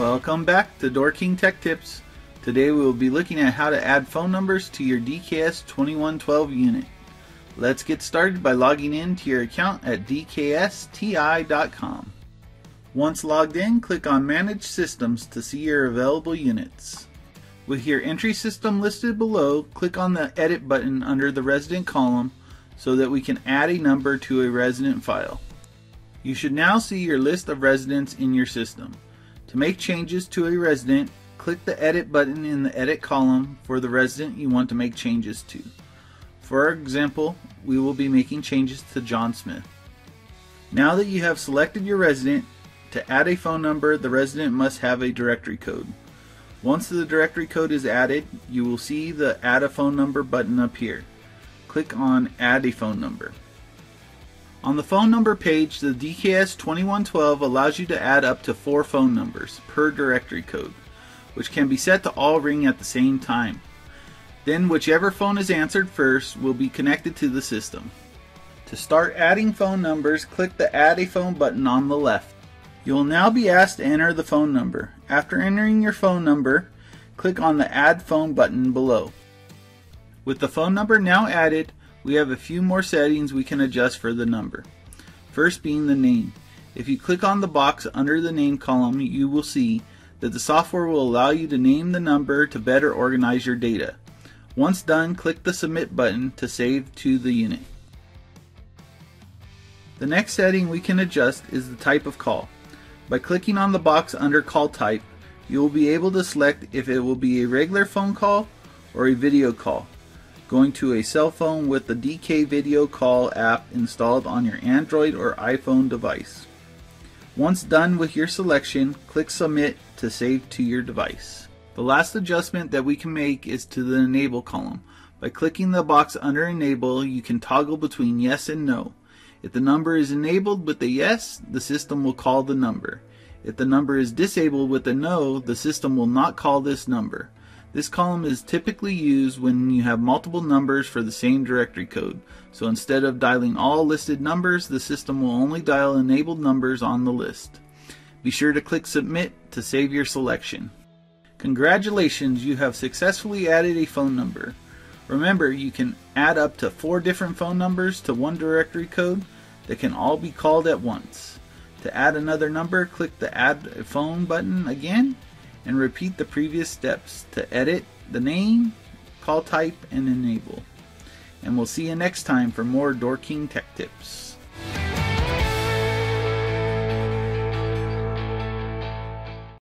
Welcome back to DoorKing Tech Tips. Today we will be looking at how to add phone numbers to your DKS 2112 unit. Let's get started by logging in to your account at dksti.com. Once logged in, click on Manage Systems to see your available units. With your entry system listed below, click on the Edit button under the resident column so that we can add a number to a resident file. You should now see your list of residents in your system. To make changes to a resident, click the Edit button in the Edit column for the resident you want to make changes to. For example, we will be making changes to John Smith. Now that you have selected your resident, to add a phone number, the resident must have a directory code. Once the directory code is added, you will see the Add a Phone Number button up here. Click on Add a Phone Number. On the phone number page, the DKS 2112 allows you to add up to four phone numbers per directory code, which can be set to all ring at the same time. Then whichever phone is answered first will be connected to the system. To start adding phone numbers, click the Add a Phone button on the left. You will now be asked to enter the phone number. After entering your phone number, click on the Add Phone button below. With the phone number now added, we have a few more settings we can adjust for the number. First being the name. If you click on the box under the name column, you will see that the software will allow you to name the number to better organize your data. Once done, click the Submit button to save to the unit. The next setting we can adjust is the type of call. By clicking on the box under Call Type, you will be able to select if it will be a regular phone call or a video call going to a cell phone with the DK Video Call app installed on your Android or iPhone device. Once done with your selection, click Submit to save to your device. The last adjustment that we can make is to the Enable column. By clicking the box under Enable, you can toggle between yes and no. If the number is enabled with a yes, the system will call the number. If the number is disabled with a no, the system will not call this number. This column is typically used when you have multiple numbers for the same directory code. So instead of dialing all listed numbers, the system will only dial enabled numbers on the list. Be sure to click Submit to save your selection. Congratulations, you have successfully added a phone number. Remember, you can add up to four different phone numbers to one directory code that can all be called at once. To add another number, click the Add a Phone button again and repeat the previous steps to edit the name, call type, and enable. And we'll see you next time for more DoorKing Tech Tips.